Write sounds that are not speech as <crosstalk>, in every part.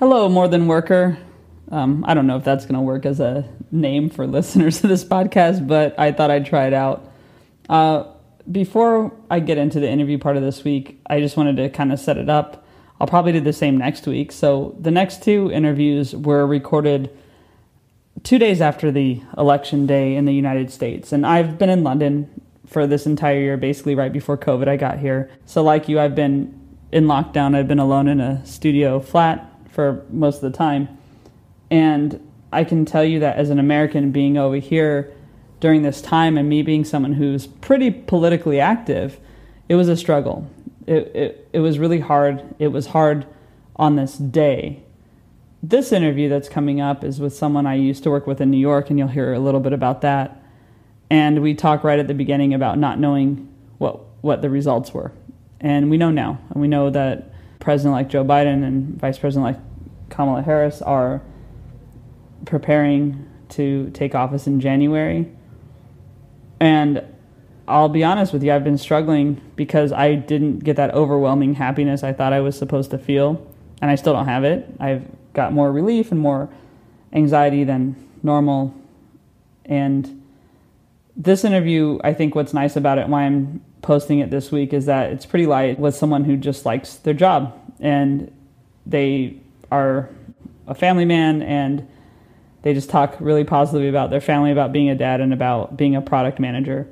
Hello, More Than Worker. Um, I don't know if that's going to work as a name for <laughs> listeners to this podcast, but I thought I'd try it out. Uh, before I get into the interview part of this week, I just wanted to kind of set it up. I'll probably do the same next week. So the next two interviews were recorded two days after the election day in the United States. And I've been in London for this entire year, basically right before COVID, I got here. So, like you, I've been in lockdown. I've been alone in a studio flat for most of the time. And I can tell you that as an American being over here during this time and me being someone who's pretty politically active, it was a struggle. It, it, it was really hard. It was hard on this day. This interview that's coming up is with someone I used to work with in New York, and you'll hear a little bit about that. And we talk right at the beginning about not knowing what, what the results were. And we know now. And we know that President like Joe Biden and Vice President like Kamala Harris are preparing to take office in January. And I'll be honest with you, I've been struggling because I didn't get that overwhelming happiness I thought I was supposed to feel, and I still don't have it. I've got more relief and more anxiety than normal. And this interview, I think what's nice about it, why I'm posting it this week, is that it's pretty light with someone who just likes their job and they are a family man and they just talk really positively about their family, about being a dad, and about being a product manager.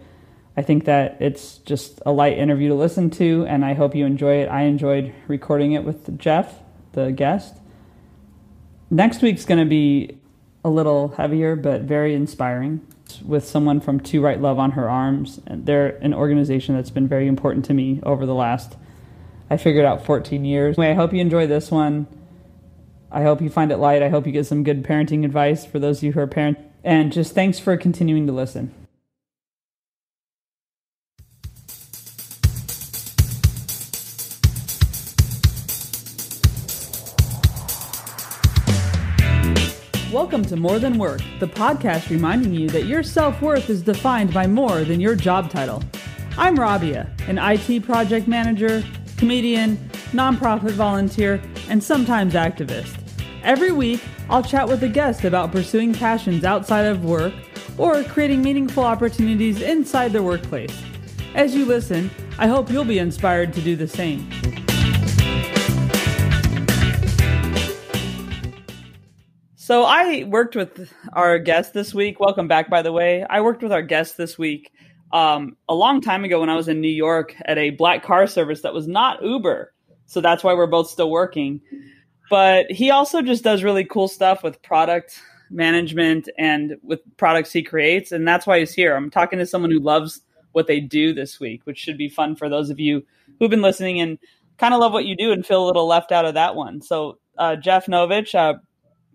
I think that it's just a light interview to listen to, and I hope you enjoy it. I enjoyed recording it with Jeff, the guest. Next week's going to be a little heavier, but very inspiring with someone from To Write Love on Her Arms. They're an organization that's been very important to me over the last, I figured out 14 years. I hope you enjoy this one. I hope you find it light. I hope you get some good parenting advice for those of you who are parents. And just thanks for continuing to listen. Welcome to More Than Work, the podcast reminding you that your self worth is defined by more than your job title. I'm Rabiah, an IT project manager, comedian, nonprofit volunteer, and sometimes activist. Every week, I'll chat with a guest about pursuing passions outside of work or creating meaningful opportunities inside the workplace. As you listen, I hope you'll be inspired to do the same. So, I worked with our guest this week. Welcome back, by the way. I worked with our guest this week um, a long time ago when I was in New York at a black car service that was not Uber. So, that's why we're both still working but he also just does really cool stuff with product management and with products he creates and that's why he's here. I'm talking to someone who loves what they do this week which should be fun for those of you who've been listening and kind of love what you do and feel a little left out of that one. So uh, jeff novich uh,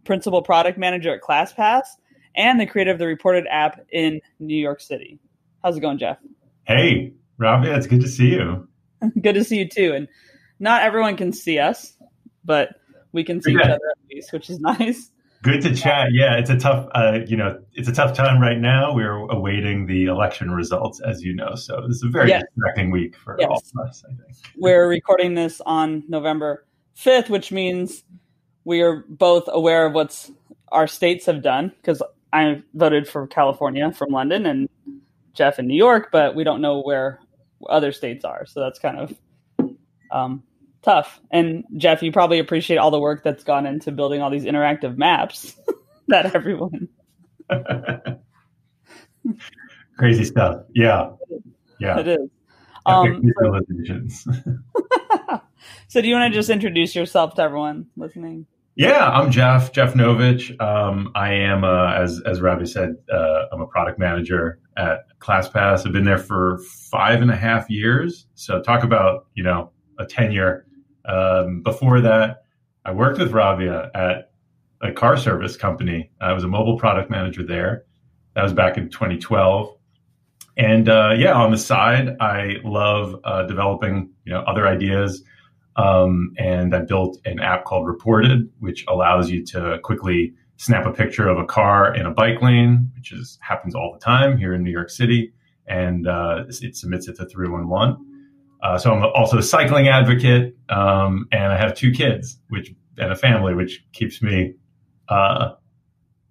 principal product manager at classpass and the creator of the reported app in new york city. How's it going jeff? Hey robbie it's good to see you. <laughs> Good to see you too and not everyone can see us but we can see yeah. each other at least, which is <laughs> nice. Good to chat. Yeah, it's a tough, uh, you know, it's a tough time right now. We're awaiting the election results, as you know. So this is a very yes. distracting week for yes. all of us. I think we're recording this on November fifth, which means we are both aware of what's our states have done because I voted for California from London and Jeff in New York, but we don't know where other states are. So that's kind of um, tough. And Jeff, you probably appreciate all the work that's gone into building all these interactive maps <laughs> that everyone. <laughs> Crazy stuff. Yeah. Yeah. It is. Um, so, <laughs> so, do you want to just introduce yourself to everyone listening? Yeah, I'm Jeff, Jeff Novich. Um, I am, uh, as as Robbie said, uh, I'm a product manager at ClassPass. I've been there for five and a half years. So talk about you know a tenure um, before that, I worked with Rabiah at a car service company. I was a mobile product manager there. That was back in 2012. And uh, yeah, on the side, I love uh, developing you know other ideas. Um, and I built an app called Reported, which allows you to quickly snap a picture of a car in a bike lane, which is happens all the time here in New York City, and uh, it submits it to 311. Uh, so I'm also a cycling advocate, um, and I have two kids, which and a family, which keeps me uh,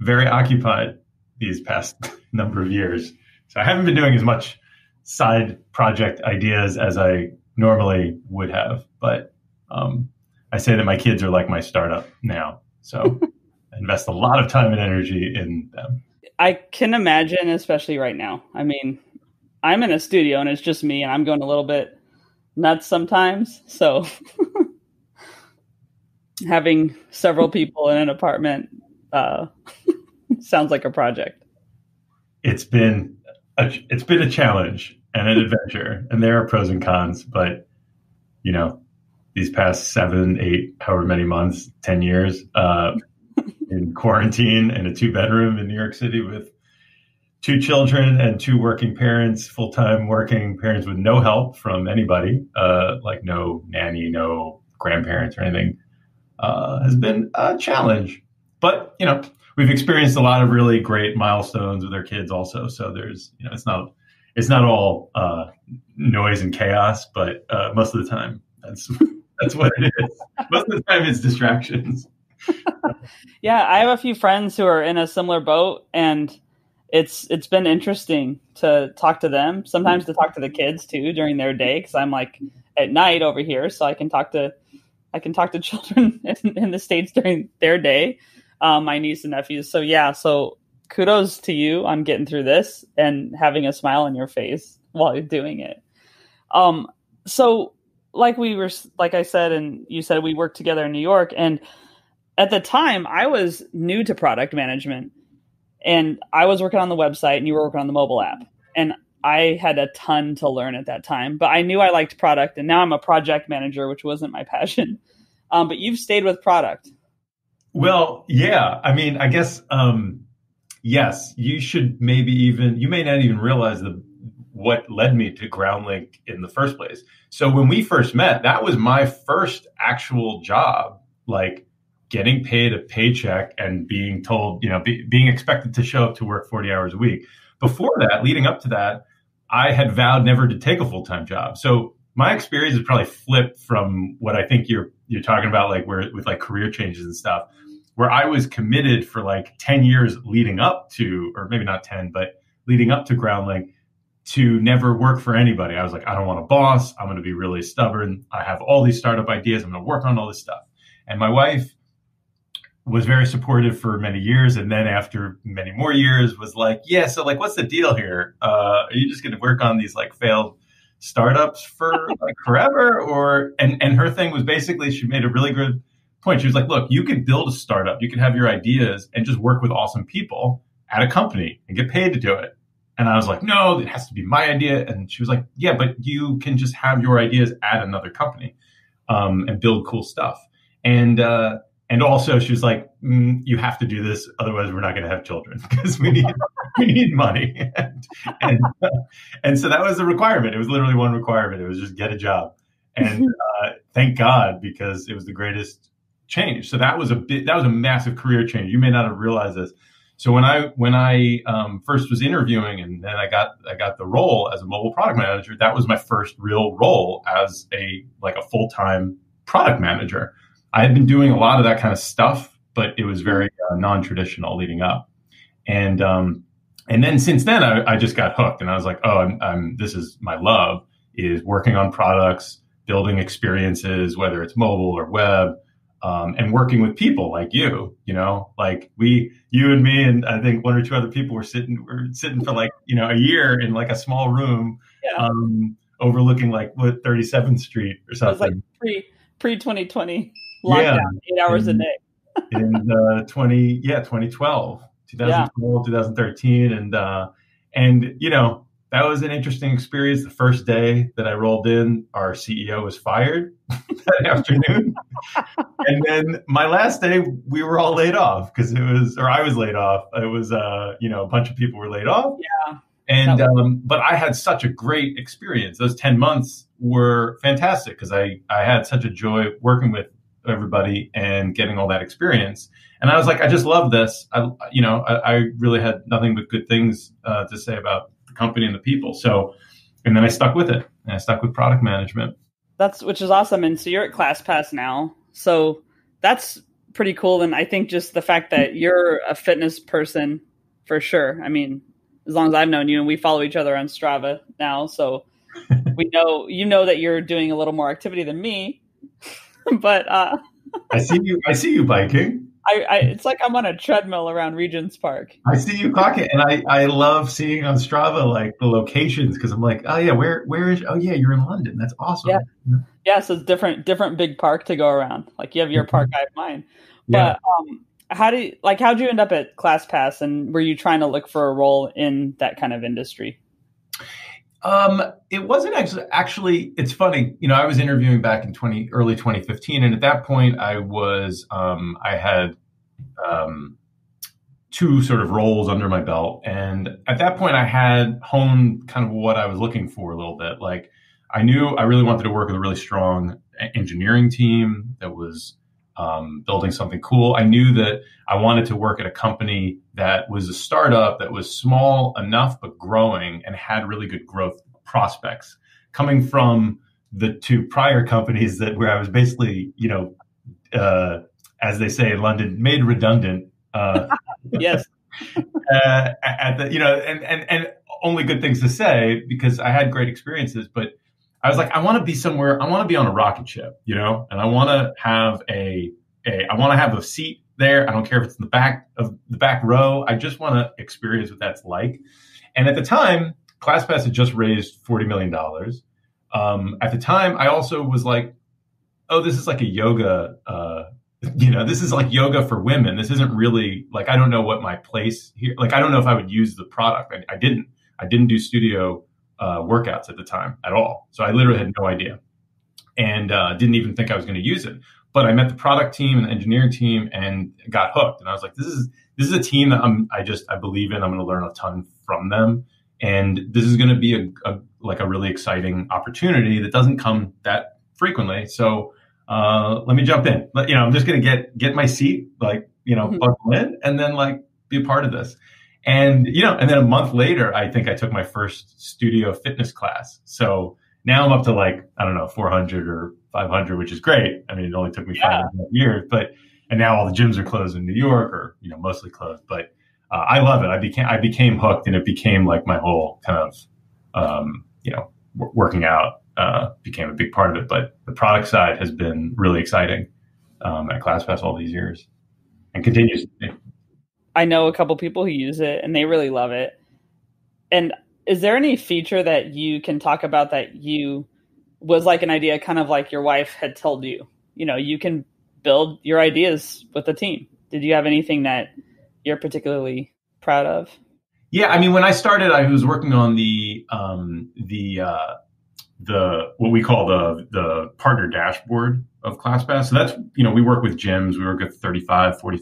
very occupied these past <laughs> number of years. So I haven't been doing as much side project ideas as I normally would have, but um, I say that my kids are like my startup now. So <laughs> I invest a lot of time and energy in them. I can imagine, especially right now. I mean, I'm in a studio and it's just me, and I'm going a little bit nuts sometimes. So <laughs> having several people in an apartment uh, <laughs> sounds like a project. It's been a, it's been a challenge and an adventure, and there are pros and cons. But you know, these past seven, eight, however many months, ten years uh, <laughs> in quarantine in a two bedroom in New York City with two children and two working parents, full time working parents with no help from anybody, uh, like no nanny, no grandparents or anything, uh, has been a challenge. But you know, we've experienced a lot of really great milestones with our kids also. So there's, you know, it's not it's not all uh, noise and chaos, but uh, most of the time that's <laughs> that's what it is. Most of the time, it's distractions. <laughs> yeah, I have a few friends who are in a similar boat, and it's it's been interesting to talk to them. Sometimes to talk to the kids too during their day, because I'm like at night over here, so I can talk to I can talk to <laughs> children in, in the states during their day, um, my niece and nephews. So yeah, so kudos to you on getting through this and having a smile on your face while you're doing it. Um, so like we were, like I said, and you said we worked together in New York, and at the time I was new to product management, and I was working on the website, and you were working on the mobile app, and I had a ton to learn at that time, but I knew I liked product, and now I'm a project manager, which wasn't my <laughs> passion. Um, but you've stayed with product. Well, yeah. I mean, I guess um, yes. You should maybe even you may not even realize the what led me to GroundLink in the first place. So when we first met, that was my first actual job, like getting paid a paycheck and being told, you know, be, being expected to show up to work 40 hours a week. Before that, leading up to that, I had vowed never to take a full time job. So my experience is probably flipped from what I think you're you're talking about, like where with like career changes and stuff, where I was committed for like 10 years leading up to, or maybe not 10, but leading up to GroundLink to never work for anybody. I was like, I don't want a boss. I'm going to be really stubborn. I have all these startup ideas. I'm going to work on all this stuff. And my wife was very supportive for many years and then after many more years was like yeah so like what's the deal here? Uh, are you just going to work on these like failed startups for like forever? Or and and her thing was basically she made a really good point. She was like look you could build a startup. You can have your ideas and just work with awesome people at a company and get paid to do it. And i was like no it has to be my idea. And she was like yeah but you can just have your ideas at another company um, and build cool stuff. And uh, and also she was like mm, you have to do this otherwise we're not going to have children <laughs> because we need we need money. <laughs> And and, uh, and, so that was a requirement. It was literally one requirement. It was just get a job. And <laughs> uh, thank god because it was the greatest change. So that was a bit that was a massive career change. You may not have realized this. So when i when i um, first was interviewing and then i got i got the role as a mobile product manager that was my first real role as a like a full-time product manager I had been doing a lot of that kind of stuff, but it was very uh, non-traditional leading up. And um, and then since then, I, I, just got hooked, and I was like, oh, I'm, I'm, this is my love is working on products, building experiences, whether it's mobile or web, um, and working with people like you. You know, like we, you and me, and I think one or two other people were sitting, were sitting for like you know a year in like a small room, yeah. um, overlooking like what 37th Street or something. It was like pre pre 2020 lockdown, yeah. eight hours in, a day. in uh, 20, yeah, 2012, 2012, yeah. 2013. And, uh, and, you know, that was an interesting experience. The first day that I rolled in, our CEO was fired <laughs> that afternoon. <laughs> and then my last day, we were all laid off because it was, or I was laid off. It was, uh, you know, a bunch of people were laid off. Yeah. And, um, but I had such a great experience. Those 10 months were fantastic because I, I had such a joy working with everybody and getting all that experience. And I was like, I just love this. I, you know, I, I really had nothing but good things uh, to say about the company and the people. So, and then I stuck with it. And I stuck with product management. That's which is awesome. And so you're at ClassPass now. So that's pretty cool. And I think just the fact that you're a fitness person for sure. I mean, as long as I've known you and we follow each other on Strava now, so we know you know that you're doing a little more activity than me. <laughs> but uh I see you I see you biking. I, I, it's like I'm on a treadmill around Regent's Park. I see you clocking, and I, I love seeing on Strava like the locations because I'm like, oh yeah, where where is? Oh yeah, you're in London. That's awesome. Yeah, yeah. So it's different different big park to go around. Like you have your park, I have mine. But um, how do you like? How'd you end up at ClassPass, and were you trying to look for a role in that kind of industry? Um, it wasn't actually. Actually, it's funny. You know, I was interviewing back in twenty early 2015, and at that point, I was um, I had um, two sort of roles under my belt, and at that point, I had honed kind of what I was looking for a little bit. Like, I knew I really wanted to work with a really strong engineering team that was um, building something cool. I knew that I wanted to work at a company that was a startup that was small enough but growing and had really good growth prospects. Coming from the two prior companies that where I was basically, you know, uh, as they say in London, made redundant. Uh, <laughs> yes. <laughs> uh, at the, you know, and and and only good things to say because I had great experiences, but I was like, I want to be somewhere. I want to be on a rocket ship, you know, and I want to have a, a I want to have a seat there. I don't care if it's in the back of the back row. I just want to experience what that's like. And at the time, ClassPass had just raised forty million dollars. Um, at the time, I also was like, oh, this is like a yoga. Uh, <laughs> you know, this is like yoga for women. This isn't really like I don't know what my place here. Like I don't know if I would use the product. I, I didn't. I didn't do studio uh, workouts at the time at all. So I literally had no idea and uh, didn't even think I was going to use it. But I met the product team and the engineering team and got hooked. And I was like, this is this is a team that I'm I just I believe in. I'm going to learn a ton from them, and this is going to be a, a, like a really exciting opportunity that doesn't come that frequently. So uh, let me jump in. You know, I'm just going to get get my seat, like you know, mm-hmm. buckle in, and then like be a part of this. And, you know, and then a month later, I think I took my first studio fitness class. So now I'm up to like, I don't know, 400 or 500, which is great. I mean, it only took me yeah. five years, but, and now all the gyms are closed in New York or, you know, mostly closed, but uh, I love it. I became, I became hooked and it became like my whole kind of, um, you know, w- working out, uh, became a big part of it. But the product side has been really exciting, um, at ClassPass all these years and continues. I know a couple people who use it and they really love it. And is there any feature that you can talk about that you was like an idea kind of like your wife had told you? You know, you can build your ideas with the team. Did you have anything that you're particularly proud of? Yeah, I mean, when I started, I was working on the um, the uh, the what we call the the partner dashboard of ClassPass. So that's you know we work with gyms. We work with 35, 40,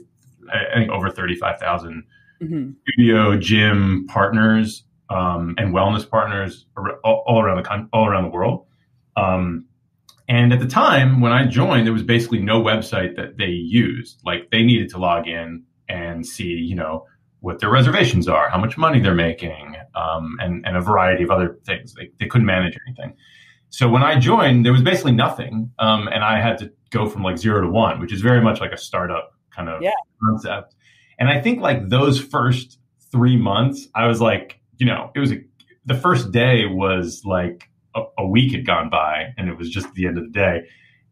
I think over 35,000 mm-hmm. studio gym partners um, and wellness partners all, all around the all around the world. Um, and at the time when I joined, there was basically no website that they used. Like they needed to log in and see, you know, what their reservations are, how much money they're making, um, and, and a variety of other things. They, they couldn't manage anything. So when I joined, there was basically nothing. Um, and I had to go from like zero to one, which is very much like a startup kind of yeah. concept. And I think like those first three months, I was like, you know, it was a, the first day was like a, a, week had gone by and it was just the end of the day.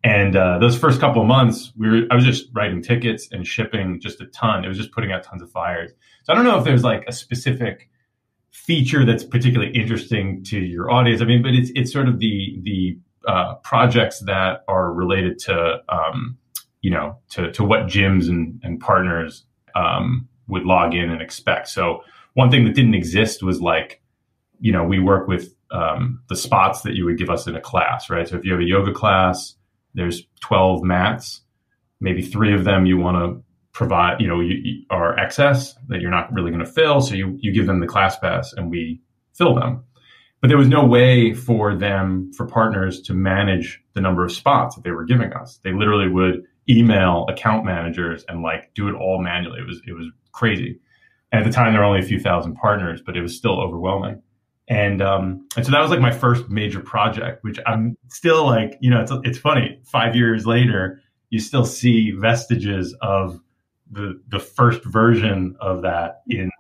And uh, those first couple of months, we were, I was just writing tickets and shipping just a ton. It was just putting out tons of fires. So I don't know if there's like a specific feature that's particularly interesting to your audience. I mean, but it's, it's sort of the, the uh, projects that are related to, um, you know, to, to what gyms and, and partners um, would log in and expect. So one thing that didn't exist was like, you know, we work with um, the spots that you would give us in a class, right? So if you have a yoga class, there's 12 mats, maybe three of them you want to provide, you know, you, you are excess that you're not really going to fill. So you, you give them the class pass and we fill them. But there was no way for them, for partners to manage the number of spots that they were giving us. They literally would email account managers and like do it all manually. It was it was crazy. And at the time, there were only a few thousand partners, but it was still overwhelming. And um, and so that was like my first major project, which I'm still like, you know, it's it's funny. Five years later, you still see vestiges of the the first version of that in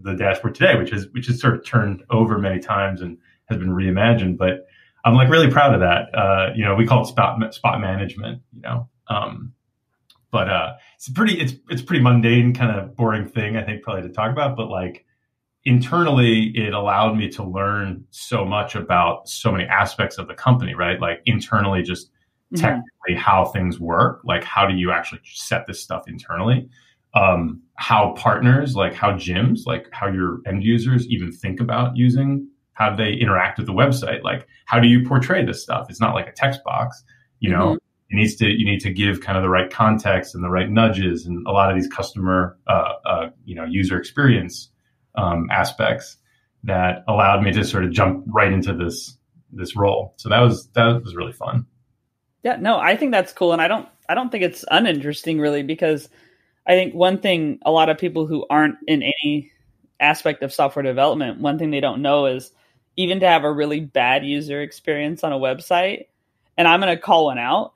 the dashboard today, which is which is sort of turned over many times and has been reimagined. But I'm like really proud of that. Uh, you know, we call it spot spot management. You know, um, but uh, it's pretty it's it's pretty mundane, kind of boring thing I think probably to talk about. But like internally, it allowed me to learn so much about so many aspects of the company. Right, like internally, just mm-hmm. technically how things work. Like how do you actually set this stuff internally? Um, how partners, like how gyms, like how your end users even think about using how they interact with the website? Like, how do you portray this stuff? It's not like a text box, you know. Mm-hmm. You need to you need to give kind of the right context and the right nudges and a lot of these customer uh, uh, you know user experience um, aspects that allowed me to sort of jump right into this this role. So that was that was really fun. Yeah, no, I think that's cool, and I don't I don't think it's uninteresting really because I think one thing a lot of people who aren't in any aspect of software development, one thing they don't know is even to have a really bad user experience on a website, and I'm going to call one out,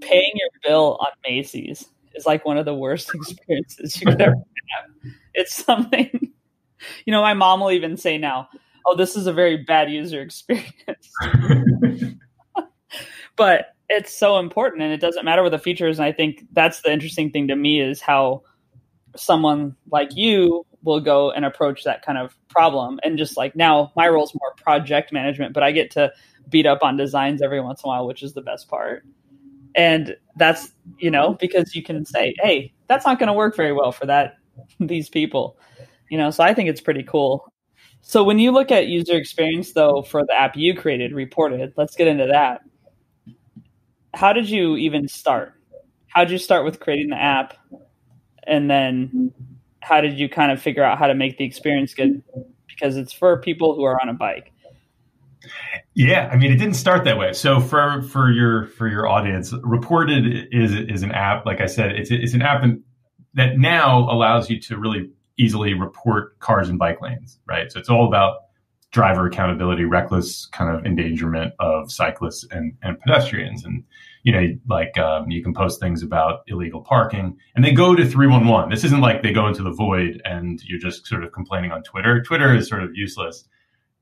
paying your bill on Macy's is like one of the worst <laughs> experiences you could ever have. It's something, <laughs> you know, my mom will even say now, oh, this is a very bad user experience. <laughs> but it's so important and it doesn't matter what the features. And I think that's the interesting thing to me is how someone like you will go and approach that kind of problem. And just like now, my role is more project management, but I get to beat up on designs every once in a while, which is the best part. And that's, you know, because you can say, hey, that's not going to work very well for that, these people, you know, so I think it's pretty cool. So when you look at user experience, though, for the app you created, reported, let's get into that. How did you even start? How did you start with creating the app? And then how did you kind of figure out how to make the experience good? Because it's for people who are on a bike. Yeah, I mean, it didn't start that way. So for for your for your audience, Reported is is an app. Like I said, it's it's an app that now allows you to really easily report cars and bike lanes. Right. So it's all about driver accountability, reckless kind of endangerment of cyclists and, and pedestrians. And, you know, like um, you can post things about illegal parking and they go to 311. This isn't like they go into the void and you're just sort of complaining on Twitter. Twitter is sort of useless.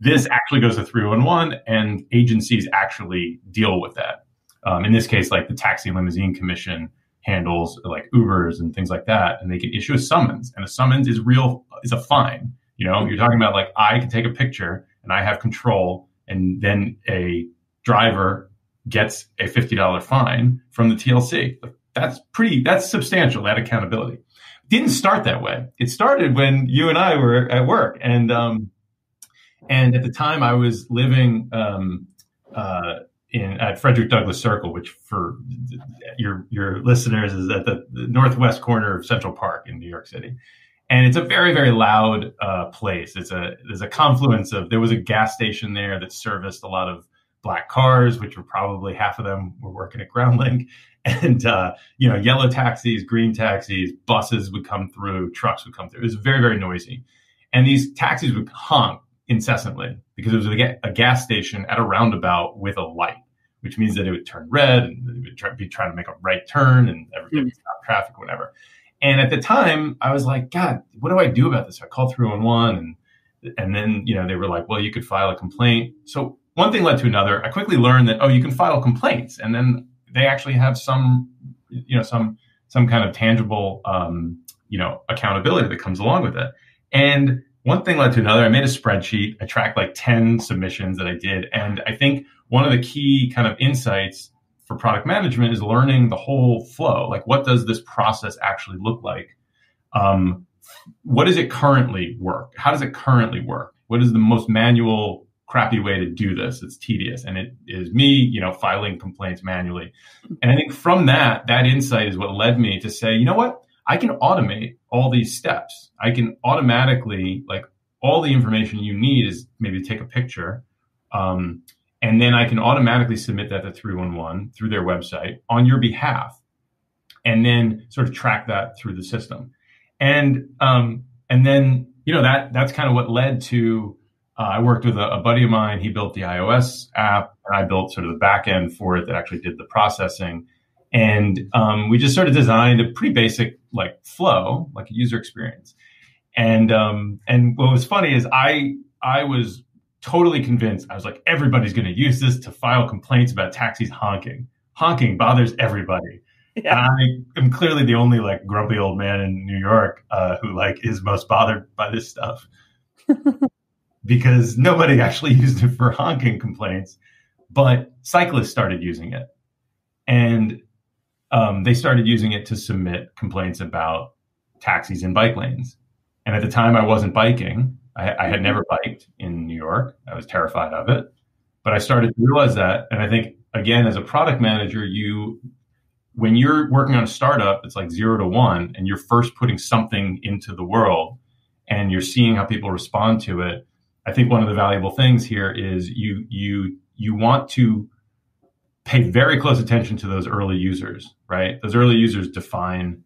This actually goes to 311 and agencies actually deal with that. Um, in this case, like the Taxi Limousine Commission handles like Ubers and things like that, and they can issue a summons. And a summons is real, is a fine you know, you're talking about like I can take a picture and I have control, and then a driver gets a $50 fine from the TLC. That's pretty, that's substantial, that accountability. Didn't start that way. It started when you and I were at work. And, um, and at the time I was living, um, uh, in at Frederick Douglass Circle, which for your your listeners is at the, the northwest corner of Central Park in New York City and it's a very very loud uh, place. It's a there's a confluence of there was a gas station there that serviced a lot of black cars, which were probably half of them were working at GroundLink, <laughs> and uh, you know yellow taxis, green taxis, buses would come through, trucks would come through. It was very very noisy, and these taxis would honk incessantly because it was a, a gas station at a roundabout with a light. Which means that it would turn red and it would try, be trying to make a right turn and everything would stop traffic, whatever. And at the time, I was like, God, what do I do about this? I called 311 and and then, you know, they were like, well, you could file a complaint. So one thing led to another. I quickly learned that, oh, you can file complaints. And then they actually have some, you know, some some kind of tangible um, you know, accountability that comes along with it. And one thing led to another. I made a spreadsheet. I tracked like 10 submissions that I did. And I think one of the key kind of insights for product management is learning the whole flow. Like, what does this process actually look like? Um, what does it currently work? How does it currently work? What is the most manual, crappy way to do this? It's tedious, and it is me, you know, filing complaints manually. And I think from that, that insight is what led me to say, you know what? I can automate all these steps. I can automatically, like, all the information you need is maybe take a picture. Um, and then I can automatically submit that to 311 through their website on your behalf, and then sort of track that through the system. And um, and then you know that that's kind of what led to. Uh, I worked with a, a, buddy of mine. He built the iOS app, and I built sort of the back end for it that actually did the processing. And um, we just sort of designed a pretty basic like flow, like a user experience. And um, and what was funny is I I was totally convinced. I was like, everybody's going to use this to file complaints about taxis honking. Honking bothers everybody. Yeah. And I am clearly the only like grumpy old man in New York uh, who like is most bothered by this stuff <laughs> because nobody actually used it for honking complaints, but cyclists started using it, and um, they started using it to submit complaints about taxis and bike lanes. And at the time, I wasn't biking. I, I had never biked in New York. I was terrified of it, but I started to realize that. And I think again, as a product manager, you when you're working on a startup, it's like zero to one, and you're first putting something into the world and you're seeing how people respond to it. I think one of the valuable things here is you you you want to pay very close attention to those early users, right? Those early users define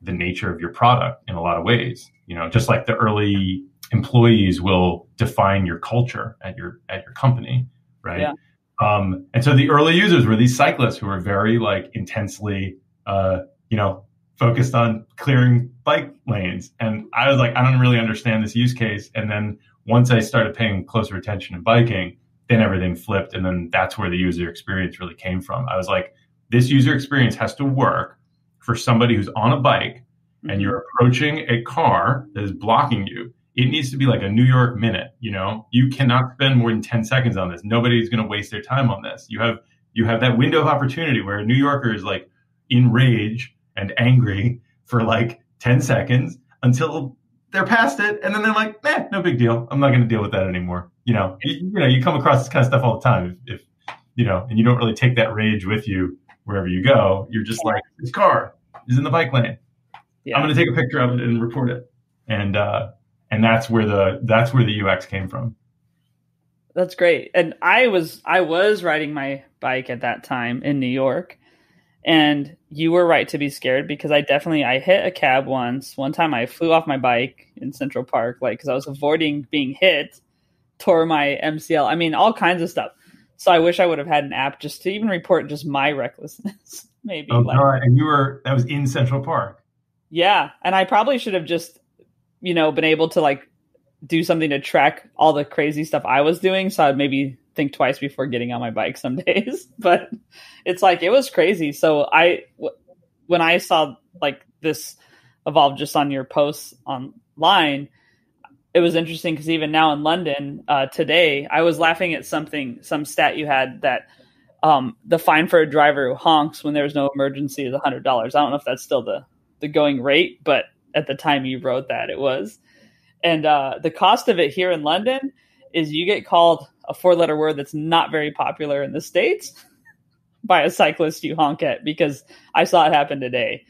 the nature of your product in a lot of ways. You know, just like the early employees will define your culture at your at your company, right? Yeah. Um, and so the early users were these cyclists who were very like intensely, uh, you know, focused on clearing bike lanes. And I was like, I don't really understand this use case. And then once I started paying closer attention to biking, then everything flipped. And then that's where the user experience really came from. I was like, this user experience has to work for somebody who's on a bike and mm-hmm. you're approaching a car that is blocking you it needs to be like a New York minute. You know, you cannot spend more than 10 seconds on this. Nobody's going to waste their time on this. You have, you have that window of opportunity where a New Yorker is like in rage and angry <laughs> for like 10 seconds until they're past it. And then they're like, eh, no big deal. I'm not going to deal with that anymore. You know, you, you, know, you come across this kind of stuff all the time. If, if, you know, and you don't really take that rage with you wherever you go, you're just like, this car is in the bike lane. Yeah. I'm going to take a picture of it and report it. And, uh, and that's where the that's where the UX came from. That's great. And I was I was riding my bike at that time in New York and you were right to be scared because I definitely I hit a cab once. One time I flew off my bike in Central Park like cuz I was avoiding being hit, tore my MCL. I mean all kinds of stuff. So I wish I would have had an app just to even report just my <laughs> recklessness maybe. Oh like, god, and you were that was in Central Park. Yeah, and I probably should have just you know, been able to like do something to track all the crazy stuff I was doing. So I'd maybe think twice before getting on my bike some <laughs> days. but it's like it was crazy. So I, when I saw like this evolve just on your posts online, it was interesting because even now in London uh, today, I was laughing at something, some stat you had that um, the fine for a driver who honks when there's no emergency is hundred dollars. I don't know if that's still the the going rate, but at the time you wrote that it was. And uh, the cost of it here in London is you get called a four letter word that's not very popular in the States by a cyclist you honk at because I saw it happen today.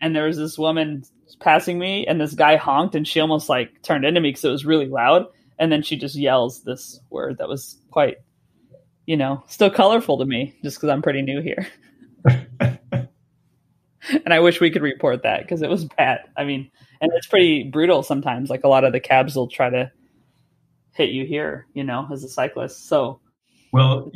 And there was this woman passing me and this guy honked and she almost like turned into me because it was really loud. And then she just yells this word that was quite, you know, still colorful to me just because I'm pretty new here. <laughs> and I wish we could report that because it was bad. I mean, and it's pretty brutal sometimes. Like a lot of the cabs will try to hit you here, you know, as a cyclist. So, well,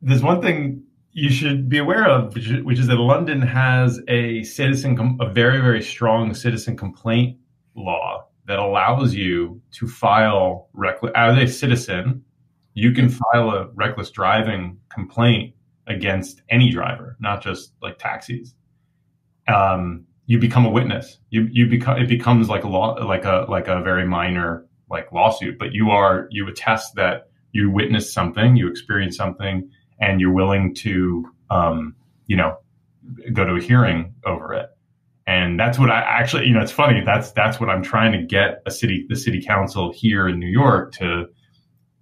there's one thing you should be aware of, which is, which is that London has a citizen, com- a very very strong citizen complaint law that allows you to file reckless as a citizen. You can file a reckless driving complaint against any driver, not just like taxis um, you become a witness. You you become it becomes like a law like a like a very minor like lawsuit, but you are you attest that you witnessed something, you experienced something, and you're willing to um, you know go to a hearing over it. And that's what I actually you know it's funny that's that's what I'm trying to get a city the city council here in New York to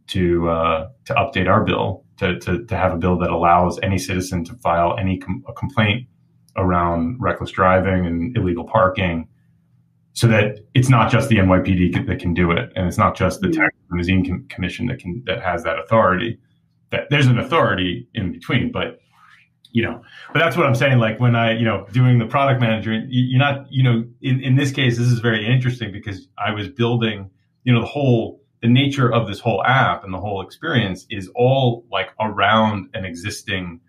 to uh, to update our bill to, to to have a bill that allows any citizen to file any com- complaint around reckless driving and illegal parking so that it's not just the NYPD that can do it, and it's not just the mm-hmm. Taxi Limousine Commission that can that has that authority. That there's an authority in between, but you know, but that's what I'm saying. Like when I, you know, doing the product manager, you're not, you know, in in this case, this is very interesting because I was building, you know, the whole the nature of this whole app and the whole experience is all like around an existing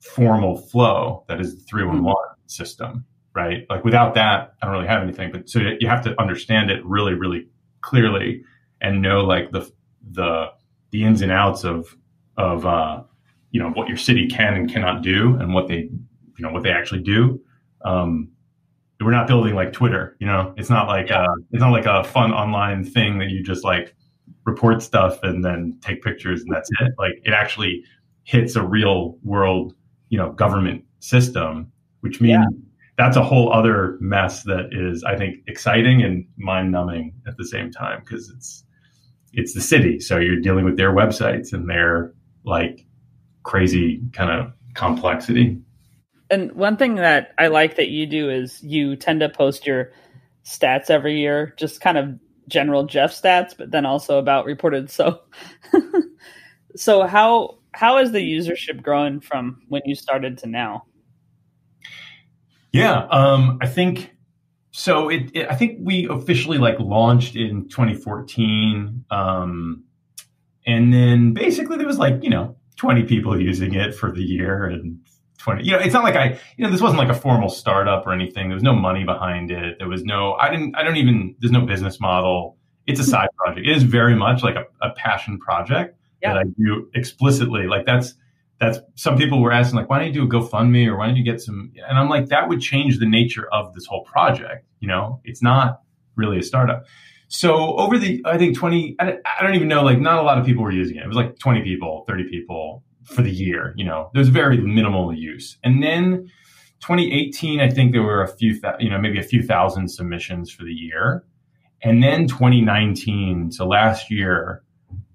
formal flow that is the 311 system, right? Like without that, I don't really have anything. But so you have to understand it really, really clearly and know like the the the ins and outs of of uh, you know what your city can and cannot do and what they you know what they actually do. Um, we're not building like Twitter, you know. It's not like uh, it's not like a fun online thing that you just like report stuff and then take pictures and that's it. Like it actually hits a real world, you know, government system, which means yeah. That's a whole other mess that is, I think, exciting and mind numbing at the same time because it's it's the city, so you're dealing with their websites and their like crazy kind of complexity. And one thing that I like that you do is you tend to post your stats every year, just kind of general Jeff stats, but then also about reported. So, <laughs> so how how has the usership grown from when you started to now? Yeah, um, I think so. It, it, I think we officially like launched in 2014, um, and then basically there was like you know 20 people using it for the year and 20 you know it's not like i you know this wasn't like a formal startup or anything. There was no money behind it. There was no i didn't i don't even there's no business model. It's a side project. It is very much like a, a passion project yeah. that i do explicitly. Like that's that's some people were asking like why don't you do a gofundme or why don't you get some and i'm like that would change the nature of this whole project you know it's not really a startup so over the i think 20 I, don't even know like not a lot of people were using it it was like 20 people 30 people for the year. You know, there's very minimal use. And then 2018, I think there were a few, you know, maybe a few thousand submissions for the year. And then 2019, so last year,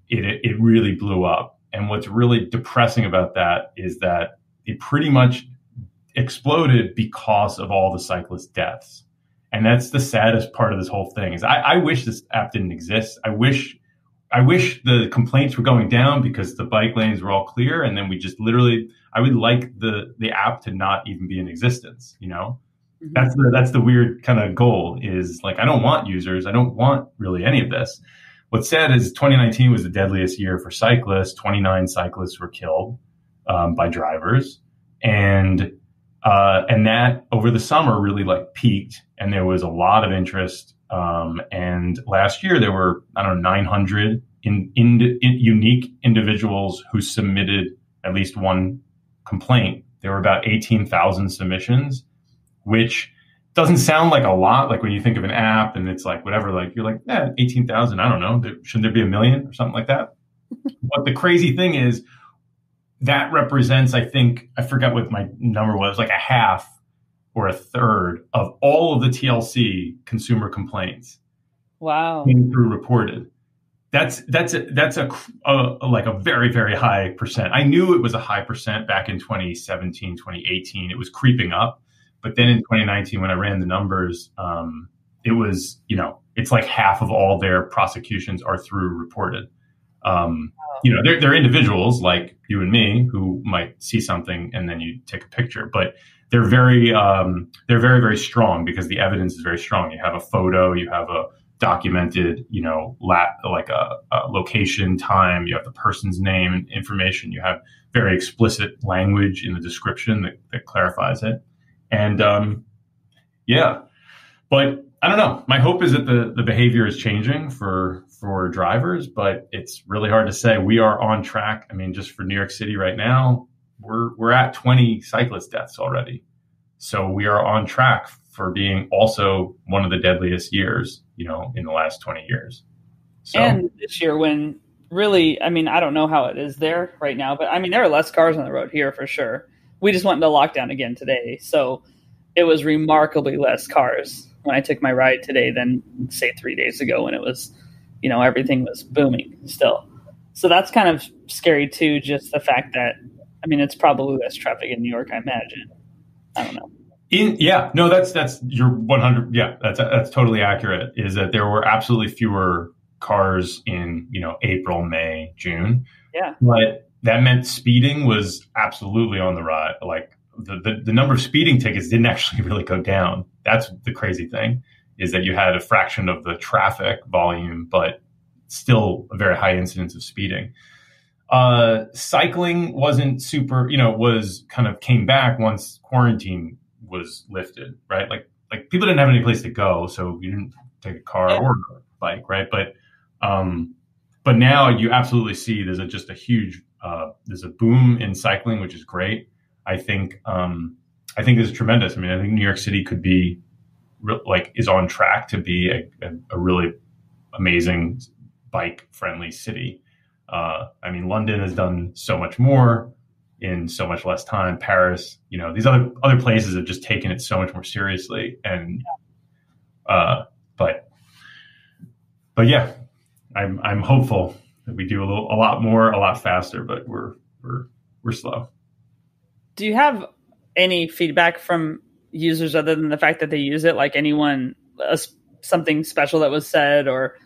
it, it really blew up. And what's really depressing about that is that it pretty much exploded because of all the cyclist deaths. And that's the saddest part of this whole thing is I, I wish this app didn't exist. I wish I wish the complaints were going down because the bike lanes were all clear, and then we just literally. I would like the the app to not even be in existence. You know, mm-hmm. that's the that's the weird kind of goal. Is like I don't want users. I don't want really any of this. What's sad is 2019 was the deadliest year for cyclists. 29 cyclists were killed um, by drivers, and uh, and that over the summer really like peaked, and there was a lot of interest um, and last year there were, I don't know, 900 in, in, in unique individuals who submitted at least one complaint. There were about 18,000 submissions, which doesn't sound like a lot. Like when you think of an app and it's like whatever, like you're like, yeah, 18,000. I don't know. Shouldn't there be a million or something like that? <laughs> but the crazy thing is that represents, I think, I forgot what my number was, like a half or a third of all of the TLC consumer complaints. Wow. Came through reported. That's that's a, that's a, a, like a very very high percent. I knew it was a high percent back in 2017, 2018. It was creeping up, but then in 2019 when I ran the numbers, um, it was you know it's like half of all their prosecutions are through reported. Um, you know, they're, they're individuals like you and me who might see something and then you take a picture, but they're very um, they're very very strong because the evidence is very strong. You have a photo, you have a documented, you know, lat, like a, a location, time. You have the person's name and information. You have very explicit language in the description that, that clarifies it. And um, yeah, but I don't know. My hope is that the the behavior is changing for for drivers, but it's really hard to say. We are on track. I mean, just for New York City right now, we're we're at 20 cyclist deaths already. So we are on track for being also one of the deadliest years, you know, in the last 20 years. So, and this year when really, I mean, I don't know how it is there right now, but I mean, there are less cars on the road here for sure. We just went into lockdown again today. So it was remarkably less cars when I took my ride today than say three days ago when it was, you know, everything was booming still. So that's kind of scary too, just the fact that I mean, it's probably less traffic in New York, I imagine. I don't know. In, yeah, no, that's that's you're 100. Yeah, that's that's totally accurate. Is that there were absolutely fewer cars in you know April, May, June. Yeah, but that meant speeding was absolutely on the rise. Like the, the the number of speeding tickets didn't <laughs> actually really go down. That's the crazy thing is that you had a fraction of the traffic volume, but still a very high incidence of speeding. Uh, cycling wasn't super, you know, was kind of came back once quarantine was lifted, right? Like, like people didn't have any place to go, so you didn't take a car or a bike, right? But, um, but now you absolutely see there's a, just a huge, uh, there's a boom in cycling, which is great. I think, um, I think this is tremendous. I mean, I think New York City could be re- like is on track to be a, a, a really amazing bike friendly city. Uh, I mean, London has done so much more in so much less time. Paris, you know, these other other places have just taken it so much more seriously. And uh, but but yeah, I'm I'm hopeful we do a little a lot more, a lot faster. But we're we're we're slow. Do you have any feedback from users other than the fact that they use it? Like anyone, uh, something special that was said, or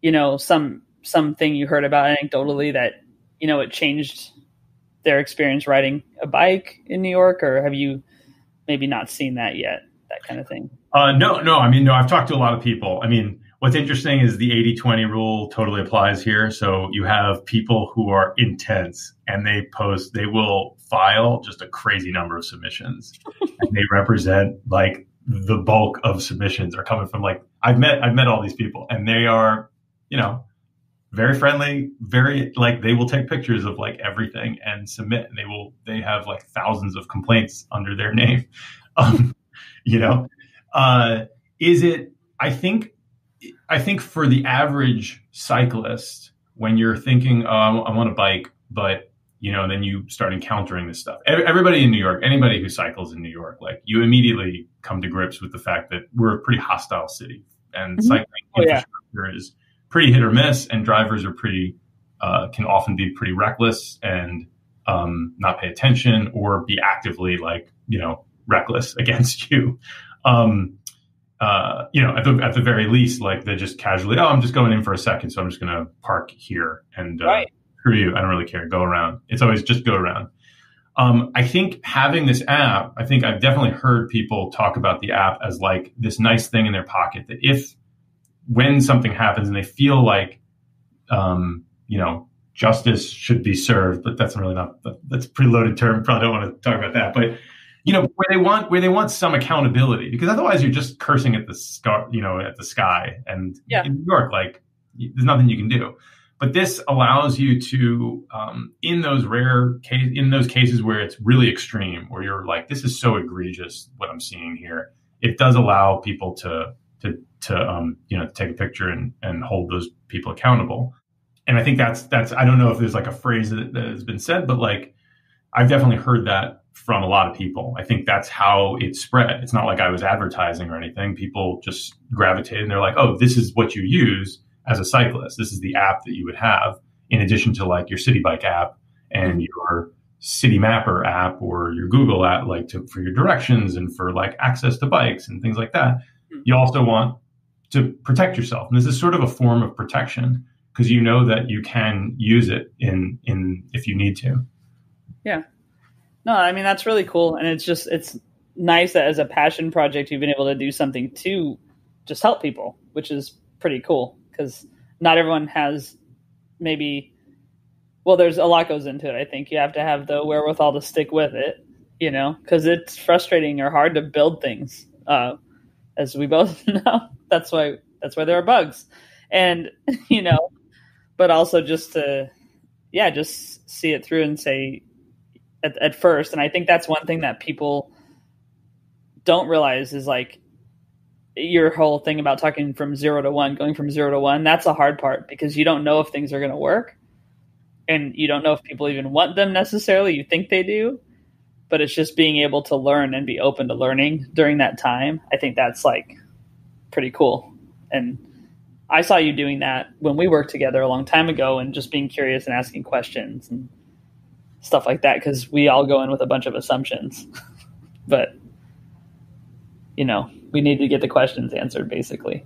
you know, some something you heard about anecdotally that you know it changed their experience riding a bike in New York, or have you maybe not seen that yet? That kind of thing. Uh, no, no. I mean, no. I've talked to a lot of people. I mean, what's interesting is the 80-20 rule totally applies here. So you have people who are intense and they post, they will file just a crazy number of submissions, <laughs> and they represent like the bulk of submissions are coming from like I've met I've met all these people and they are you know very friendly, very like they will take pictures of like everything and submit. And they will they have like thousands of complaints under their name. <laughs> Um, you know, uh, is it? I think I think for the average cyclist, when you're thinking, oh, I want a bike, but you know, then you start encountering this stuff. Everybody in New York, anybody who cycles in New York, like you immediately come to grips with the fact that we're a pretty hostile city, and mm-hmm. cycling oh, infrastructure yeah. is pretty hit or miss, and drivers are pretty uh, can often be pretty reckless and um, not pay attention or be actively like you know reckless <laughs> against you. Um, uh, you know, at the at the very least, like they just casually, oh, I'm just going in for a second, so I'm just going to park here and uh, right. screw you. I don't really care. Go around. It's always just go around. Um, I think having this app, I think I've definitely heard people talk about the app as like this nice thing in their pocket that if when something happens and they feel like, um, you know, justice should be served, but that's really not, that's a pretty loaded term. Probably don't want to talk about that, but you know, where they want, where they want some accountability because otherwise you're just cursing at the sky, you know, at the sky. And yeah. in New York, like there's nothing you can do. But this allows you to, um, in those rare case, in those cases where it's really extreme, where you're like, this is so egregious what I'm seeing here. It does allow people to to to um, you know take a picture and and hold those people accountable. And I think that's that's I don't know if there's like a phrase that, that has been said, but like I've definitely heard that from a lot of people. I think that's how it spread. It's not like I was advertising or anything. People just gravitated and they're like, oh, this is what you use as a cyclist. This is the app that you would have in addition to like your Citi Bike app and your Citymapper app or your Google app, like to, for your directions and for like access to bikes and things like that hmm. you also want to protect yourself. And this is sort of a form of protection because you know that you can use it in in if you need to. Yeah. No, I mean that's really cool and it's just it's nice that as a passion project you've been able to do something to just help people, which is pretty cool because not everyone has maybe well there's a lot goes into it. I think you have to have the wherewithal to stick with it, you know, cuz it's frustrating or hard to build things. Uh, as we <laughs> both know. That's why that's why there are bugs, and <laughs> you know, but also just to yeah, just see it through and say at, at first. And I think that's one thing that people don't realize is like your whole thing about talking from zero to one, going from zero to one. That's a hard part because you don't know if things are going to work, and you don't know if people even want them necessarily. You think they do, but it's just being able to learn and be open to learning during that time. I think that's like pretty cool. And I saw you doing that when we worked together a long time ago and just being curious and asking questions and stuff like that because we all go in with a bunch of assumptions. <laughs> but, you know, we need to get the questions answered basically.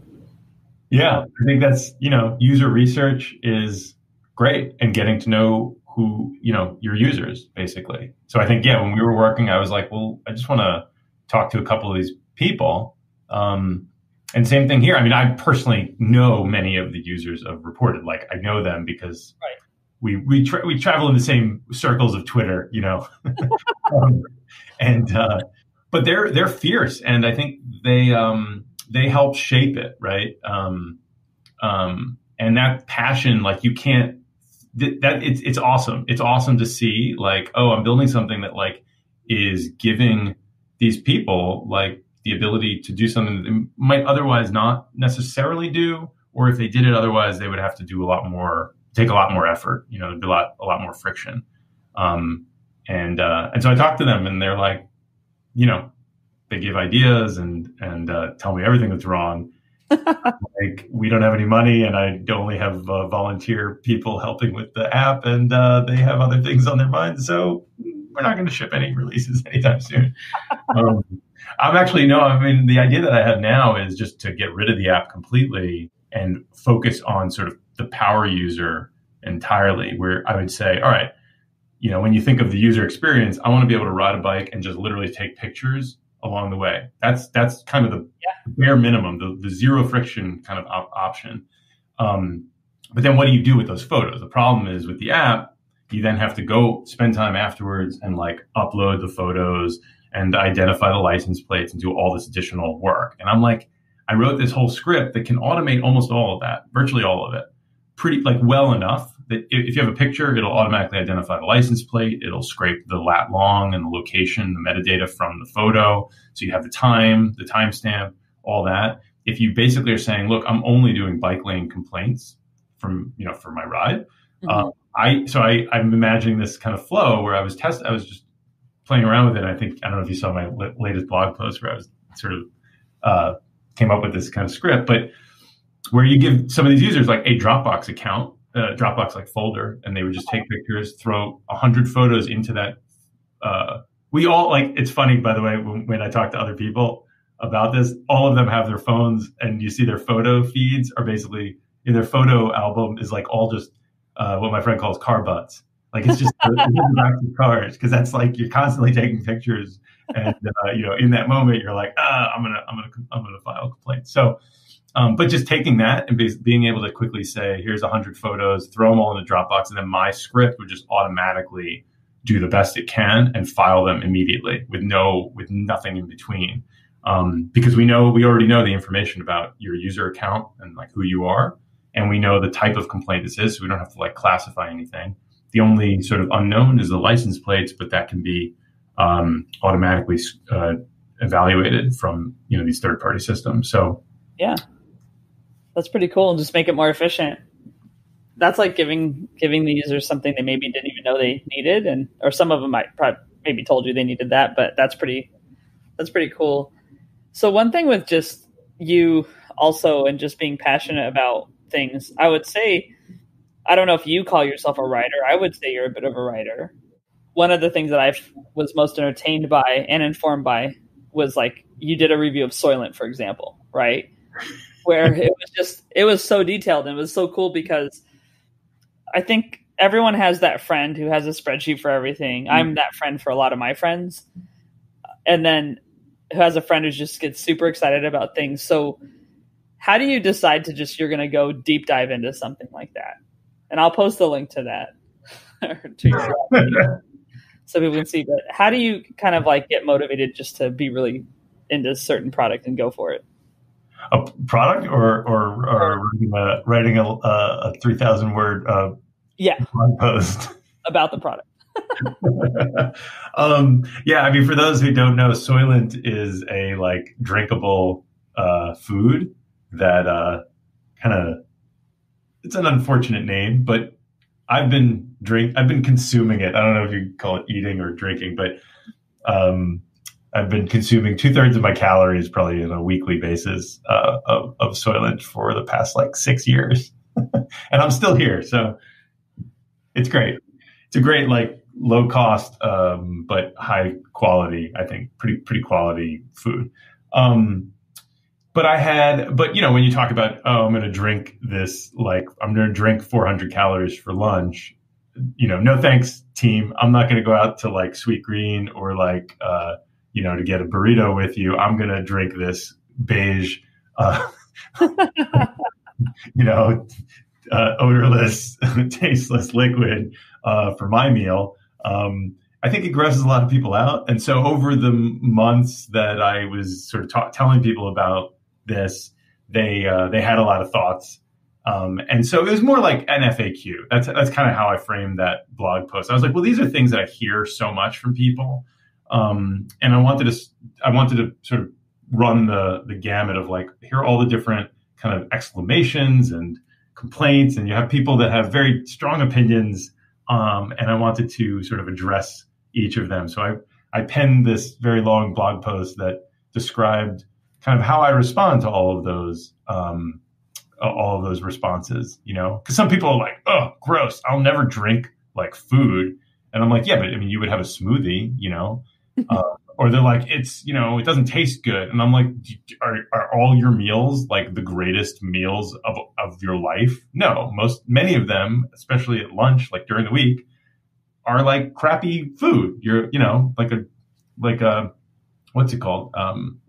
Yeah, I think that's, you know, user research is great and getting to know who you know your users basically so i think yeah when we were working i was like well i just want to talk to a couple of these people um, and same thing here i mean i personally know many of the users of reported like i know them because right. We we tra- we travel in the same circles of Twitter, you know, <laughs> um, and uh, but they're they're fierce, and I think they um, they help shape it, right? Um, um, and that passion, like you can't th- that it's it's awesome. It's awesome to see, like, oh, I'm building something that like is giving these people like the ability to do something that they might otherwise not necessarily do, or if they did it otherwise, they would have to do a lot more, take a lot more effort. You know, there'd be a lot, a lot more friction. Um, and uh, and so I talked to them, and they're like, you know, they give ideas and and uh, tell me everything that's wrong. <laughs> like we don't have any money, and I only have uh, volunteer people helping with the app, and uh, they have other things on their minds. So we're not going to ship any releases <laughs> anytime soon. <laughs> Um, I'm actually no. I mean, the idea that I have now is just to get rid of the app completely and focus on sort of the power user entirely. Where I would say, all right, you know, when you think of the user experience, I want to be able to ride a bike and just literally take pictures along the way. That's that's kind of the yeah. bare minimum, the, the zero friction kind of op- option. Um, but then what do you do with those photos? The problem is with the app, you then have to go spend time afterwards and like upload the photos and identify the license plates and do all this additional work. And I'm like, I wrote this whole script that can automate almost all of that, virtually all of it, pretty like well enough that if you have a picture, it'll automatically identify the license plate. It'll scrape the lat long and the location, the metadata from the photo. So you have the time, the timestamp, all that. If you basically are saying, look, I'm only doing bike lane complaints from, you know, for my ride. Mm-hmm. Uh, I, so I, I'm imagining this kind of flow where I was test, I was just playing around with it. I think I don't know if you saw my latest blog post where I was sort of uh, came up with this kind of script, but where you give some of these users like a Dropbox account, uh, Dropbox like folder, and they would just take pictures, throw a hundred photos into that. Uh, we all like. It's funny, by the way, when, when I talk to other people about this, all of them have their phones, and you see their photo feeds are basically in their photo album is like all just uh, what my friend calls car butts like it's just <laughs> active cars because that's like you're constantly taking pictures, and uh, you know in that moment you're like, ah, I'm gonna I'm gonna I'm gonna file a complaint. So, um, but just taking that and be, being able to quickly say, here's hundred photos, throw them all in the Dropbox, and then my script would just automatically do the best it can and file them immediately with no with nothing in between. Um, because we know we already know the information about your user account and like who you are, and we know the type of complaint this is, so we don't have to like classify anything. The only sort of unknown is the license plates, but that can be um, automatically uh, evaluated from you know these third party systems. So yeah, that's pretty cool. And just make it more efficient. That's like giving giving the users something they maybe didn't even know they needed, and or some of them might probably maybe told you they needed that, but that's pretty that's pretty cool. So one thing with just you also and just being passionate about things, I would say I don't know if you call yourself a writer. I would say you're a bit of a writer. One of the things that I was most entertained by and informed by was like you did a review of Soylent, for example, right? Where it was just it was so detailed and it was so cool because I think everyone has that friend who has a spreadsheet for everything. Mm-hmm. I'm that friend for a lot of my friends, and then who has a friend who just gets super excited about things. So, how do you decide to just you're going to go deep dive into something like that? and I'll post the link to that <laughs> to your <laughs> so people can see. But how do you kind of like get motivated just to be really into a certain product and go for it? A product or or, or writing a, writing a, a three thousand word uh, yeah post <laughs> about the product. <laughs> um, yeah, I mean, for those who don't know, Soylent is a like drinkable uh, food that uh, kind of it's an unfortunate name, but I've been drink I've been consuming it. I don't know if you call it eating or drinking, but um, I've been consuming two thirds of my calories probably on a weekly basis uh, of, of Soylent for the past like six years, <laughs> and I'm still here. So it's great. It's a great like low cost um, but high quality. I think pretty pretty quality food. Um, but I had, but you know, when you talk about, oh, I'm going to drink this, like I'm going to drink 400 calories for lunch, you know, no thanks, team. I'm not going to go out to like Sweetgreen or like, uh, you know, to get a burrito with you. I'm going to drink this beige, uh, <laughs> you know, uh, odorless, <laughs> tasteless liquid uh, for my meal. Um, I think it grosses a lot of people out. And so over the months that I was sort of ta- telling people about this, they uh, they had a lot of thoughts. Um, and so it was more like an FAQ. That's that's kind of how I framed that blog post. I was like, well, these are things that I hear so much from people, um, and I wanted to I wanted to sort of run the the gamut of like here are all the different kind of exclamations and complaints, and you have people that have very strong opinions, um, and I wanted to sort of address each of them. So I I penned this very long blog post that described kind of how I respond to all of those um, all of those responses. You know, because some people are like, "Oh, gross! I'll never drink like food," and I'm like, "Yeah, but I mean, you would have a smoothie, you know." Uh, or they're like, "It's you know, it doesn't taste good," and I'm like, "Are are all your meals like the greatest meals of of your life?" No, most many of them, especially at lunch, like during the week, are like crappy food. You're you know like a like a what's it called? Um,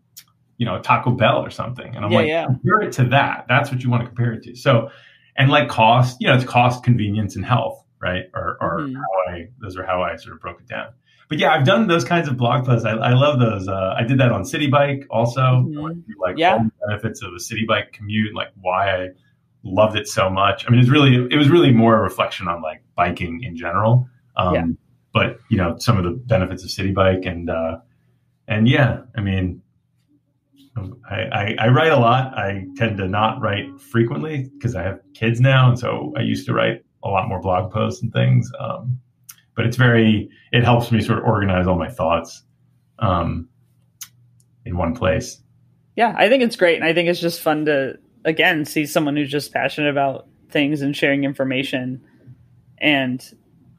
you know, Taco Bell or something. And I'm yeah, like, yeah. compare it to that. That's what you want to compare it to. So, and like cost, you know, it's cost, convenience, and health, right? Or, or mm-hmm. how I, those are how I sort of broke it down. But yeah, I've done those kinds of blog posts. I, I love those. Uh, I did that on Citi Bike also. Mm-hmm. Like yeah. all the benefits of a Citi Bike commute, like why I loved it so much. I mean, it's really, it was really more a reflection on like biking in general. Um, yeah. But you know, some of the benefits of Citi Bike and, uh, and yeah, I mean, I, I, I, write a lot. I tend to not write frequently because I have kids now, and so I used to write a lot more blog posts and things. Um, but it's very it helps me sort of organize all my thoughts um, in one place. Yeah, I think it's great, and I think it's just fun to again see someone who's just passionate about things and sharing information, and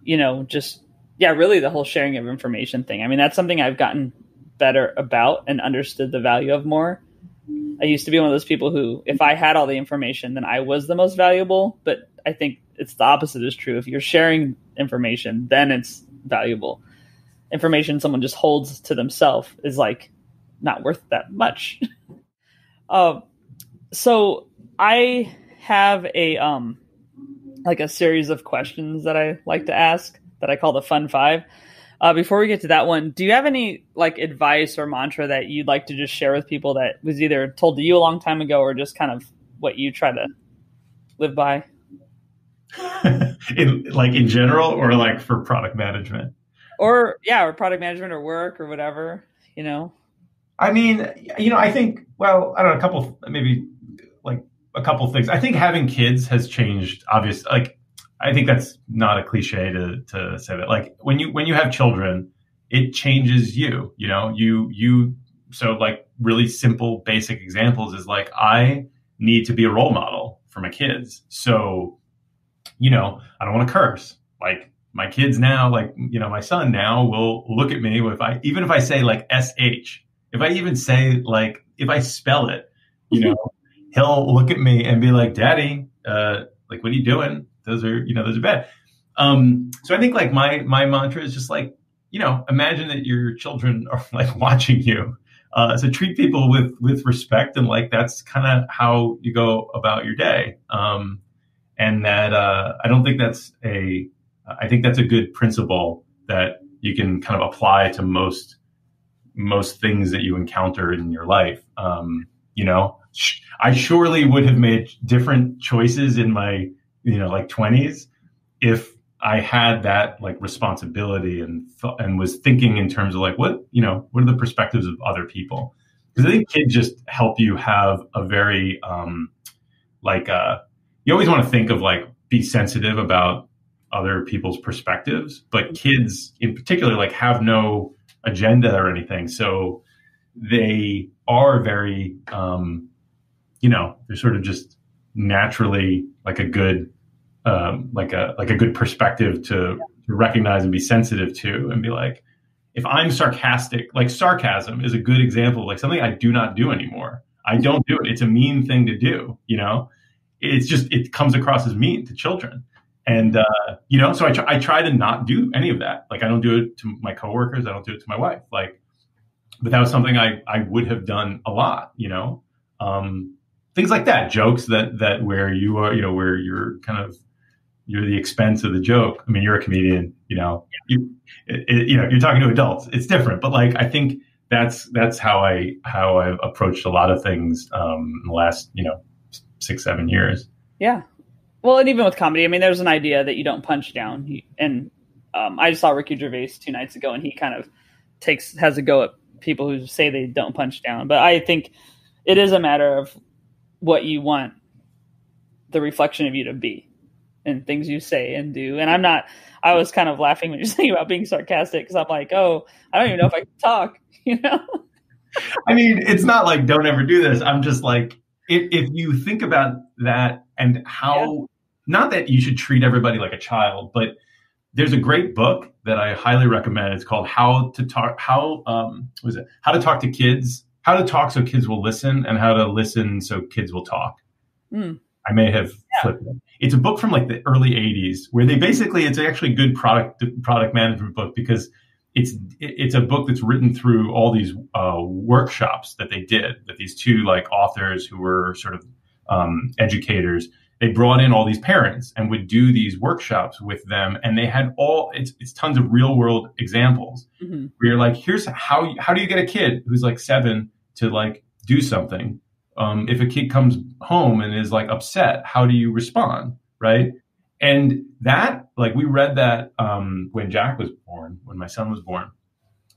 you know, just yeah, really the whole sharing of information thing. I mean, that's something I've gotten better about and understood the value of more. I used to be one of those people who, if I had all the information, then I was the most valuable. But I think it's the opposite is true. If you're sharing information, then it's valuable. Information someone just holds to themselves is like not worth that much. uh, <laughs> so I have a um like a series of questions that I like to ask that I call the fun five. Uh, before we get to that one, do you have any like advice or mantra that you'd like to just share with people that was either told to you a long time ago or just kind of what you try to live by? <laughs> in like in general or like for product management? Or yeah, or product management or work or whatever, you know. I mean, you know, I think well, I don't know, a couple maybe like a couple things. I think having kids has changed obviously like I think that's not a cliche to to say that. Like when you when you have children, it changes you. You know, you you so like really simple basic examples is like I need to be a role model for my kids. So, you know, I don't want to curse. Like my kids now, like you know, my son now will look at me if I even if I say like sh, if I even say like if I spell it, you <laughs> know, he'll look at me and be like, "Daddy, uh, like what are you doing?" those are you know those are bad. Um, so I think like my my mantra is just like you know imagine that your children <laughs> are like watching you. Uh, so treat people with with respect and like that's kind of how you go about your day. Um, and that uh, I don't think that's a I think that's a good principle that you can kind of apply to most most things that you encounter in your life. Um, you know, I surely would have made different choices in my you know like 20s if I had that like responsibility and th- and was thinking in terms of like what you know what are the perspectives of other people because I think kids just help you have a very um, like uh, you always want to think of like be sensitive about other people's perspectives but kids in particular like have no agenda or anything so they are very um, you know they're sort of just naturally like a good um, like a like a good perspective to, to recognize and be sensitive to and be like if i'm sarcastic like sarcasm is a good example like something i do not do anymore. I don't do it. It's a mean thing to do you know it's just it comes across as mean to children. And uh, you know so I, try, I try to not do any of that. Like i don't do it to my coworkers. I don't do it to my wife. Like but that was something i i would have done a lot you know? Um, things like that, jokes that that where you are, you know, where you're kind of you're the expense of the joke. I mean, you're a comedian, you know, you it, it, you know, you're talking to adults. It's different, but like I think that's that's how I how I've approached a lot of things um, in the last you know six seven years. Yeah, well, and even with comedy, I mean, there's an idea that you don't punch down, and um, I just saw Ricky Gervais two nights ago, and he kind of takes has a go at people who say they don't punch down. But I think it is a matter of what you want the reflection of you to be and things you say and do. And I'm not. I was kind of laughing when you're <laughs> saying about being sarcastic because I'm like, oh, I don't even know if I can talk. <laughs> You know. I mean, it's not like don't ever do this. I'm just like, if, if you think about that and how, yeah. not that you should treat everybody like a child, but there's a great book that I highly recommend. It's called How to Talk. How um, was it? How to Talk to Kids. How to talk so kids will listen, and how to listen so kids will talk. Mm. I may have yeah. flipped it. It's a book from like the early '80s where they basically it's actually a good product product management book because it's it's a book that's written through all these uh, workshops that they did that these two like authors who were sort of um, educators they brought in all these parents and would do these workshops with them. And they had all it's, it's tons of real world examples. Mm-hmm. where you're like here's how how do you get a kid who's like seven to like do something? Um, if a kid comes home and is like upset how do you respond? Right and that like we read that um, when jack was born when my son was born.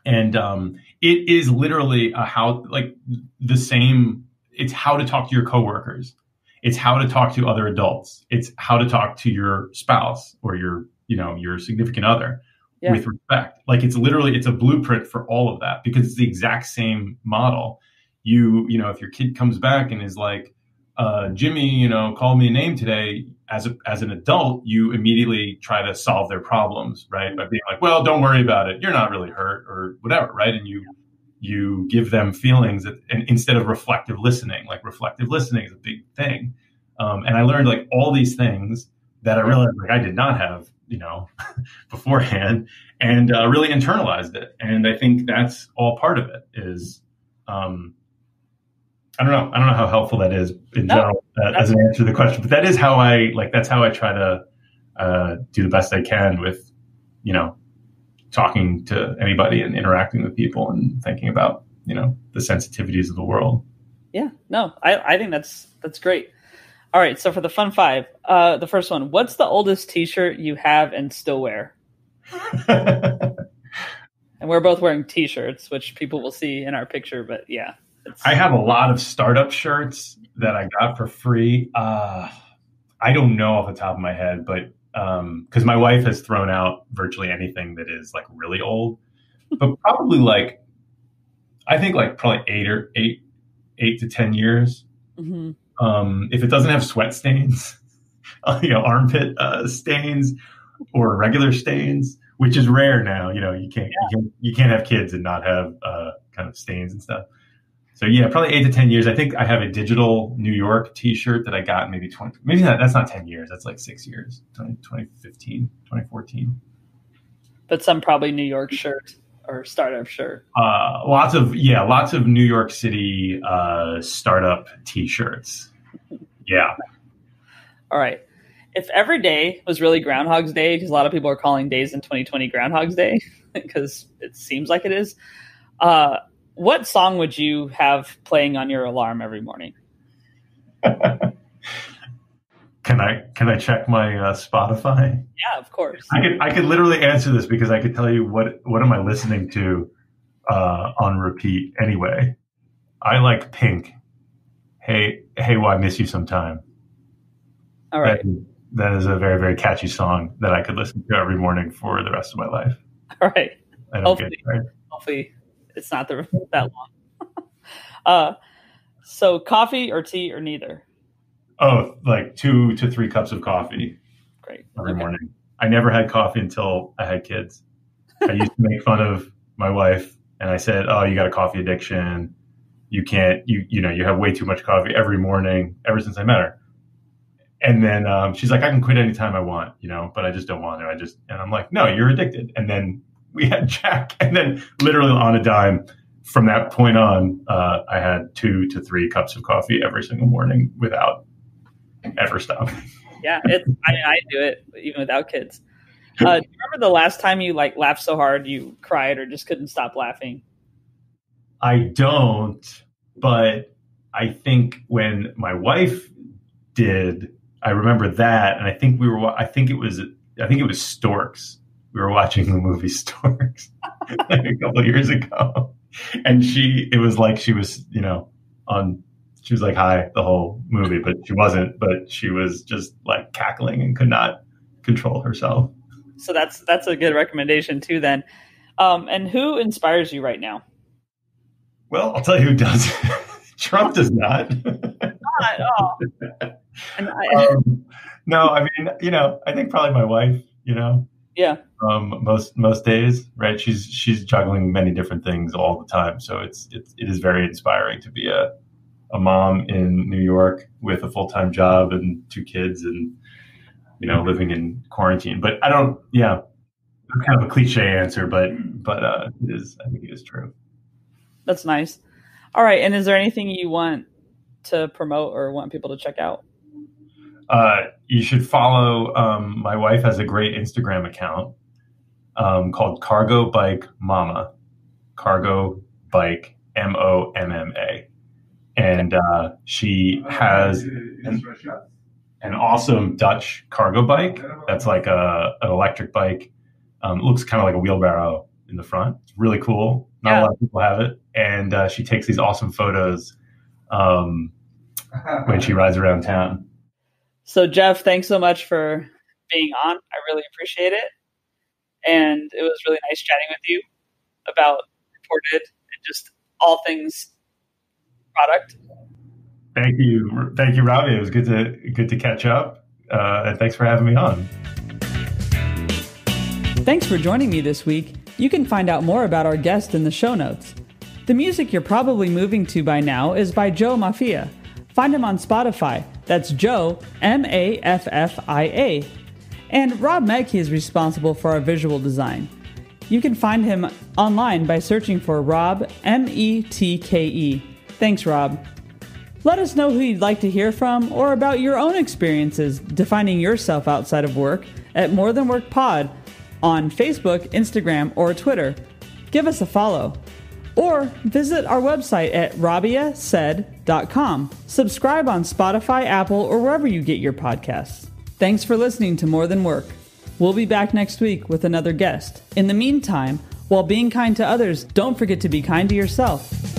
And um, it is literally a how like the same it's how to talk to your coworkers. It's how to talk to other adults. It's how to talk to your spouse or your you know your significant other yeah. with respect. Like it's literally it's a blueprint for all of that because it's the exact same model. You you know if your kid comes back and is like uh, jimmy you know called me a name today. As a, as an adult you immediately try to solve their problems right? By being like well don't worry about it. You're not really hurt or whatever right? And you you give them feelings that, and instead of reflective listening like reflective listening is a big thing. Um, and i learned like all these things that i realized like i did not have you know <laughs> beforehand and uh, really internalized it. And i think that's all part of it is um, i don't know. I don't know how helpful that is in no, general uh, as an answer to the question but that is how i like that's how i try to uh, do the best i can with you know talking to anybody and interacting with people and thinking about you know the sensitivities of the world. Yeah. No i, I think that's that's great. All right. So for the fun five uh the first one what's the oldest t-shirt you have and still wear? <laughs> And we're both wearing t-shirts which people will see in our picture but yeah i have a lot of startup shirts that i got for free uh i don't know off the top of my head but because um, my wife has thrown out virtually anything that is like really old, but probably like I think like probably eight or eight eight to ten years. Mm-hmm. Um, if it doesn't have sweat stains, <laughs> you know, armpit uh, stains or regular stains, which is rare now. You know, you can't, yeah. you can't you can't have kids and not have uh, kind of stains and stuff so yeah, probably eight to ten years. I think I have a digital New York T-shirt that I got maybe twenty. Maybe that, that's not ten years. That's like six years. 20, 2015, 2014. But some probably New York shirt or startup shirt. Uh, lots of yeah, lots of New York City uh, startup T-shirts. Yeah. All right. If every day was really Groundhog's Day, because a lot of people are calling days in 2020 Groundhog's Day, <laughs> because it seems like it is. Uh, what song would you have playing on your alarm every morning? <laughs> can I can I check my uh, Spotify? Yeah, of course. I could I could literally answer this because I could tell you what what am I listening to uh, on repeat anyway. I like Pink. Hey hey, why miss you sometime? All right. That, that is a very very catchy song that I could listen to every morning for the rest of my life. All right. I don't hopefully, get tired. Hopefully it's not the, <laughs> that long. <laughs> uh, so coffee or tea or neither? Oh, like two to three cups of coffee. Great. Every okay. morning. I never had coffee until I had kids. I used to make fun of my wife and I said, "Oh, you got a coffee addiction. You can't. You you know you have way too much coffee every morning ever since I met her." And then um, she's like, "I can quit anytime I want, you know, but I just don't want to. I just." And I'm like, "No, you're addicted." And then we had Jack, and then literally on a dime, from that point on, uh, I had two to three cups of coffee every single morning without ever stopping. Yeah, it's, I, I do it even without kids. Uh, do you remember the last time you like laughed so hard you cried or just couldn't stop laughing? I don't, but I think when my wife did, I remember that, and I think we were. I think it was. I think it was Storks. We were watching the movie Storks like <laughs> a couple years ago, and she. It was like she was, you know, on. She was like high the whole movie, but she wasn't. But she was just like cackling and could not control herself. So that's that's a good recommendation too. Then, um, and who inspires you right now? Well, I'll tell you who does. <laughs> Trump does not. not oh. <laughs> I, um, no, I mean, you know, I think probably my wife. You know. Yeah. Um, most most days, right? She's she's juggling many different things all the time, so it's it's it is very inspiring to be a a mom in New York with a full time job and two kids, and you know, living in quarantine. But I don't. Yeah, kind of a cliche answer, but but uh, it is. I think it is true. That's nice. All right. And is there anything you want to promote or want people to check out? Uh, you should follow. Um, my wife has a great Instagram account um, called Cargo Bike Mama. Cargo Bike M O M M A, and uh, she has an, an, awesome Dutch cargo bike. That's like a an electric bike. Um, looks kind of like a wheelbarrow in the front. It's really cool. Not yeah. a lot of people have it, and uh, she takes these awesome photos um, when she rides around town. So, Jeff, thanks so much for being on. I really appreciate it, and it was really nice chatting with you about reported and just all things product. Thank you, thank you, Robbie. It was good to good to catch up, uh, and thanks for having me on. Thanks for joining me this week. You can find out more about our guest in the show notes. The music you're probably moving to by now is by Joe Maffia. Find him on Spotify. That's Joe, M A F F I A. And Rob Metke is responsible for our visual design. You can find him online by searching for Rob, M E T K E. Thanks, Rob. Let us know who you'd like to hear from or about your own experiences defining yourself outside of work at More Than Work Pod on Facebook, Instagram, or Twitter. Give us a follow. Or visit our website at rabiasaid.com. Subscribe on Spotify, Apple, or wherever you get your podcasts. Thanks for listening to More Than Work. We'll be back next week with another guest. In the meantime, while being kind to others, don't forget to be kind to yourself.